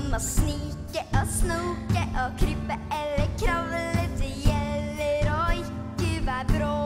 kan man snike og snoke og krype eller kravle. Det gjelder å ikke være brå.